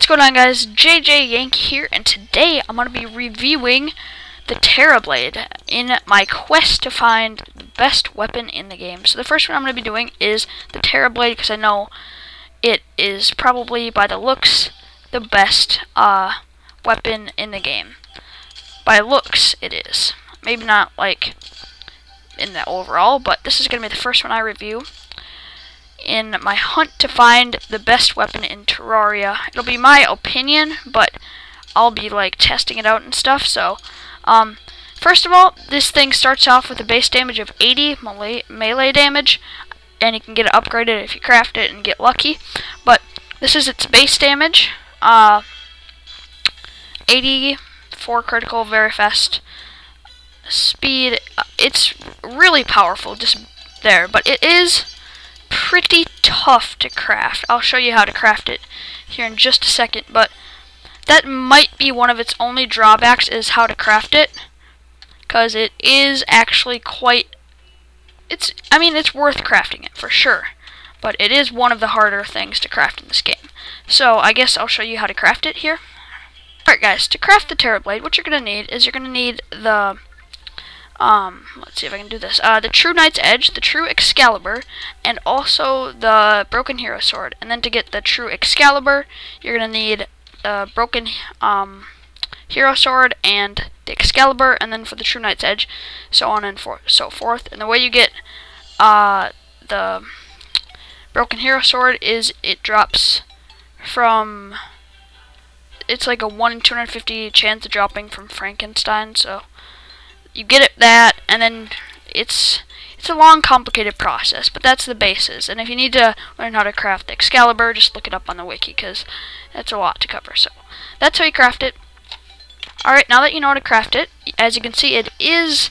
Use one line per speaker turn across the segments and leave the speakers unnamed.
What's going on guys, JJ Yankee here, and today I'm going to be reviewing the Terra Blade in my quest to find the best weapon in the game. So the first one I'm going to be doing is the Terra Blade, because I know it is probably, by the looks, the best uh, weapon in the game. By looks, it is. Maybe not, like, in the overall, but this is going to be the first one I review in my hunt to find the best weapon in Terraria. It'll be my opinion, but I'll be like testing it out and stuff. So, um, first of all, this thing starts off with a base damage of 80 melee, melee damage, and you can get it upgraded if you craft it and get lucky. But this is its base damage. Uh, 84 critical, very fast speed. It's really powerful, just there. But it is pretty tough to craft. I'll show you how to craft it here in just a second, but that might be one of its only drawbacks is how to craft it because it is actually quite it's I mean it's worth crafting it for sure but it is one of the harder things to craft in this game so I guess I'll show you how to craft it here alright guys to craft the Terra Blade what you're gonna need is you're gonna need the um, let's see if I can do this. Uh, the True Knight's Edge, the True Excalibur, and also the Broken Hero Sword. And then to get the True Excalibur, you're going to need the Broken um, Hero Sword and the Excalibur, and then for the True Knight's Edge, so on and for so forth. And the way you get uh, the Broken Hero Sword is it drops from... It's like a 1 in 250 chance of dropping from Frankenstein, so you get it that, and then it's it's a long, complicated process, but that's the basis. And if you need to learn how to craft the Excalibur, just look it up on the wiki, because that's a lot to cover. So that's how you craft it. Alright, now that you know how to craft it, as you can see, it is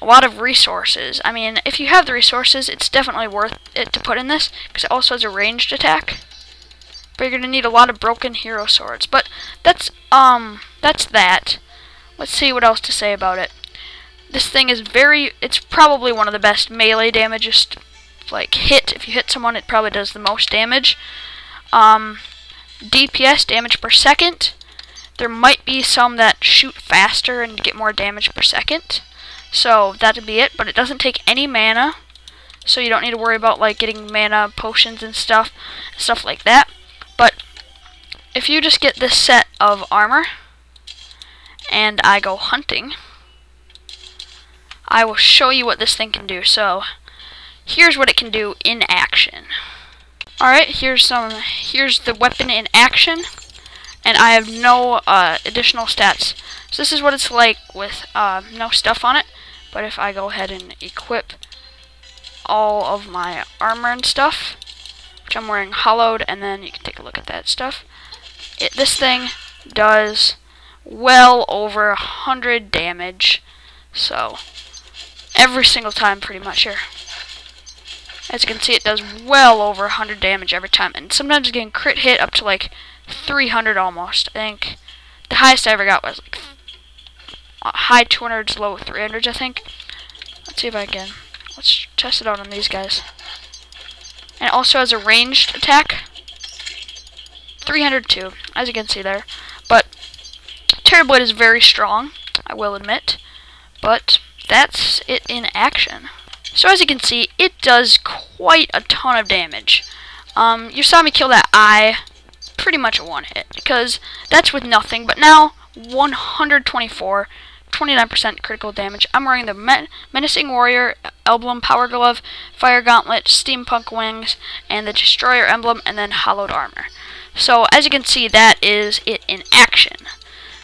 a lot of resources. I mean, if you have the resources, it's definitely worth it to put in this, because it also has a ranged attack. But you're going to need a lot of broken hero swords. But that's, um, that's that. Let's see what else to say about it. This thing is very, it's probably one of the best melee damages, like hit, if you hit someone it probably does the most damage. Um, DPS, damage per second, there might be some that shoot faster and get more damage per second. So that'd be it, but it doesn't take any mana. So you don't need to worry about like getting mana potions and stuff, stuff like that. But if you just get this set of armor and I go hunting, I will show you what this thing can do. So, here's what it can do in action. Alright, here's some, here's the weapon in action, and I have no uh, additional stats. So this is what it's like with uh, no stuff on it, but if I go ahead and equip all of my armor and stuff, which I'm wearing Hallowed, and then you can take a look at that stuff, it, this thing does well over 100 damage, so every single time pretty much here. As you can see, it does well over 100 damage every time, and sometimes getting crit hit up to like 300 almost. I think the highest I ever got was like uh, high 200s, low 300s, I think. Let's see if I can. Let's test it out on these guys. And it also has a ranged attack. 302, as you can see there. But Terra Blade is very strong, I will admit. But that's it in action. So as you can see, it does quite a ton of damage. Um, you saw me kill that eye pretty much one hit, because that's with nothing, but now 124, 29% critical damage. I'm wearing the Men Menacing Warrior Emblem Power Glove, Fire Gauntlet, Steampunk Wings, and the Destroyer Emblem, and then Hallowed Armor. So as you can see, that is it in action.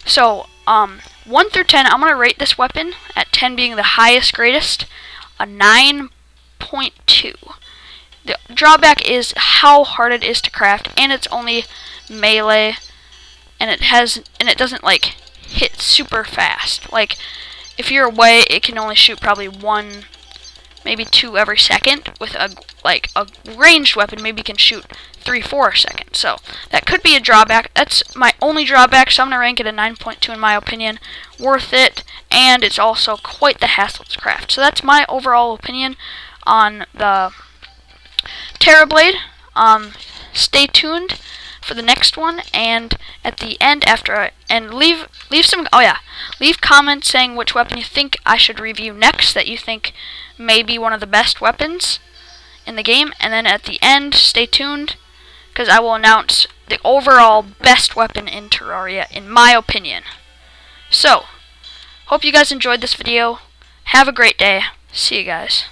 So, um, 1 through 10, I'm going to rate this weapon, at 10 being the highest greatest, a 9.2. The drawback is how hard it is to craft, and it's only melee, and it has, and it doesn't, like, hit super fast. Like, if you're away, it can only shoot probably one maybe two every second. With a like a ranged weapon, maybe can shoot three, four a second. So that could be a drawback. That's my only drawback. So I'm gonna rank it a 9.2 in my opinion. Worth it, and it's also quite the hassle to craft. So that's my overall opinion on the Terra Blade. Um, stay tuned for the next one, and at the end after I, and leave leave some oh yeah leave comments saying which weapon you think I should review next that you think may be one of the best weapons in the game, and then at the end stay tuned because I will announce the overall best weapon in Terraria in my opinion. So, hope you guys enjoyed this video. Have a great day. See you guys.